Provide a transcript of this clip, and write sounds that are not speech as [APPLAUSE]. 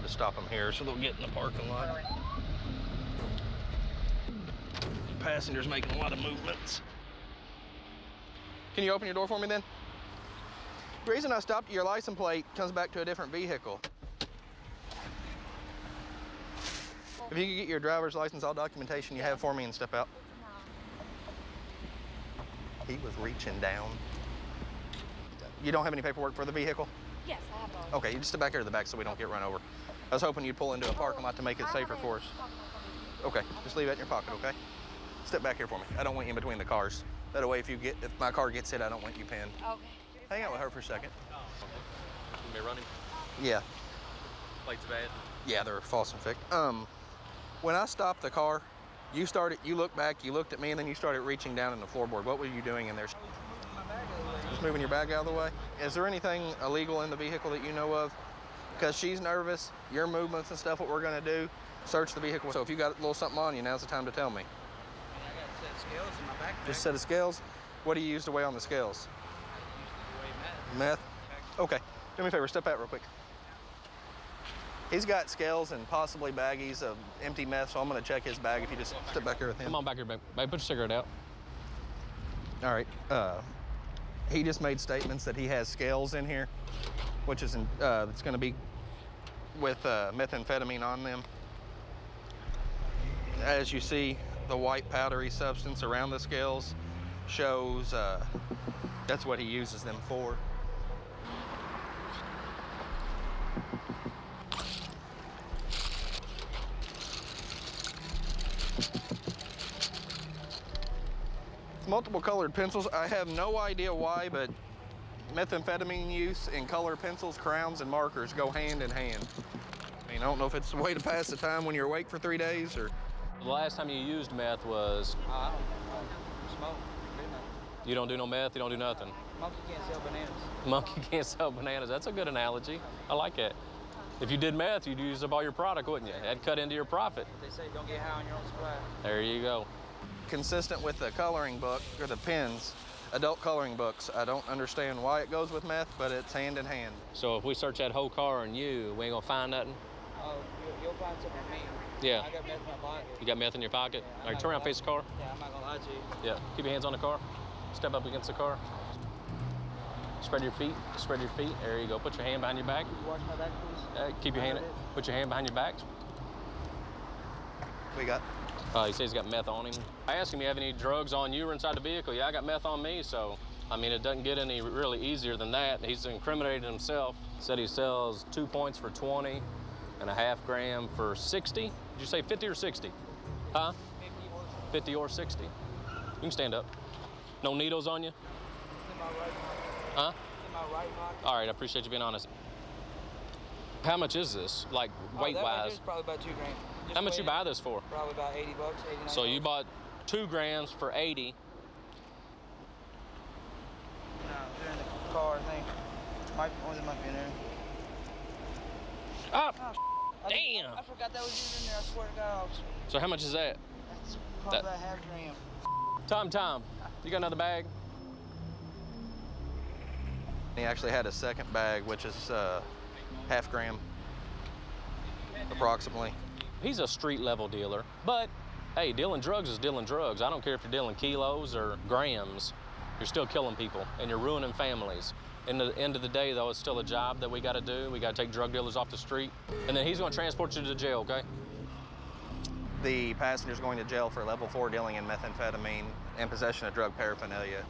tried to stop them here so they'll get in the parking lot. Passengers making a lot of movements. Can you open your door for me then? The reason I stopped, your license plate comes back to a different vehicle. If you could get your driver's license, all documentation you have for me and step out. He was reaching down. You don't have any paperwork for the vehicle? Yes, I have all. Okay, you just step back here to the back so we don't get run over. I was hoping you'd pull into a parking lot to make it safer for us. Okay, just leave that in your pocket, okay? Step back here for me. I don't want you in between the cars. That way, if you get, if my car gets hit, I don't want you pinned. Okay. Hang out with her for a second. You may running. Yeah, Plates bad. yeah, they're false and fixed. Um, when I stopped the car, you started, you looked back, you looked at me, and then you started reaching down in the floorboard. What were you doing in there? Just moving your bag out of the way. Is there anything illegal in the vehicle that you know of? Because she's nervous, your movements and stuff. What we're gonna do? Search the vehicle. So if you got a little something on you, now's the time to tell me. I got a set of scales in my backpack. Just a set of scales. What do you use to weigh on the scales? Meth. Okay. Do me a favor. Step out real quick. He's got scales and possibly baggies of empty meth, so I'm gonna check his bag if you just step back here with him. Come on back here, babe. Babe, put your cigarette out. All right. Uh, he just made statements that he has scales in here, which is in, uh, it's going to be with uh, methamphetamine on them. As you see, the white powdery substance around the scales shows uh, that's what he uses them for. multiple colored pencils. I have no idea why, but methamphetamine use and color pencils, crowns, and markers go hand in hand. I mean, I don't know if it's a way to pass the time when you're awake for three days or. The last time you used meth was Uh, I don't, I don't smoke. Do you don't do no meth, you don't do nothing. Monkey can't sell bananas. Monkey [LAUGHS] can't sell bananas. That's a good analogy. I like it. If you did meth, you'd use up all your product, wouldn't you? That'd cut into your profit. They say don't get high on your own supply. There you go. Consistent with the coloring book or the pens, adult coloring books. I don't understand why it goes with meth, but it's hand in hand. So if we search that whole car and you, we ain't gonna find nothing. Oh, you'll, you'll find something with me. Yeah. I got meth in my pocket. You got meth in your pocket. Yeah, All right, turn around, face the car. Yeah, I'm not gonna lie to you. Yeah, keep your hands on the car. Step up against the car. Spread your feet. Spread your feet. There you go. Put your hand behind your back. You watch my back, please. Uh, keep your hand. Put your hand behind your back. We got Uh, he says he's got meth on him. I asked him, you have any drugs on you or inside the vehicle? Yeah, I got meth on me, so, I mean, it doesn't get any really easier than that. He's incriminated himself. Said he sells two points for 20 and a half gram for 60. Did you say 50 or 60? Huh? 50 or 60. You can stand up. No needles on you? In my right. Huh? In my right. All right, I appreciate you being honest. How much is this, like Oh, weight that right there's wise? probably about two grand. Just How much you buy this for? Probably about 80 bucks, 89 So you bought two grams for 80. No, they're in the car, I think. Might, oh, they might be in there. Ah, [LAUGHS] I think- Damn. I forgot that was even in there, I swear to God. so how much is that? That's probably That- about half gram. Tom, Tom, you got another bag? He actually had a second bag, which is uh, half gram, approximately. He's a street level dealer, but hey, dealing drugs is dealing drugs. I don't care if you're dealing kilos or grams. You're still killing people and you're ruining families. In the end of the day, though, it's still a job that we got to do. We got to take drug dealers off the street, and then he's going to transport you to jail. Okay? The passenger's going to jail for level four dealing in methamphetamine and possession of drug paraphernalia.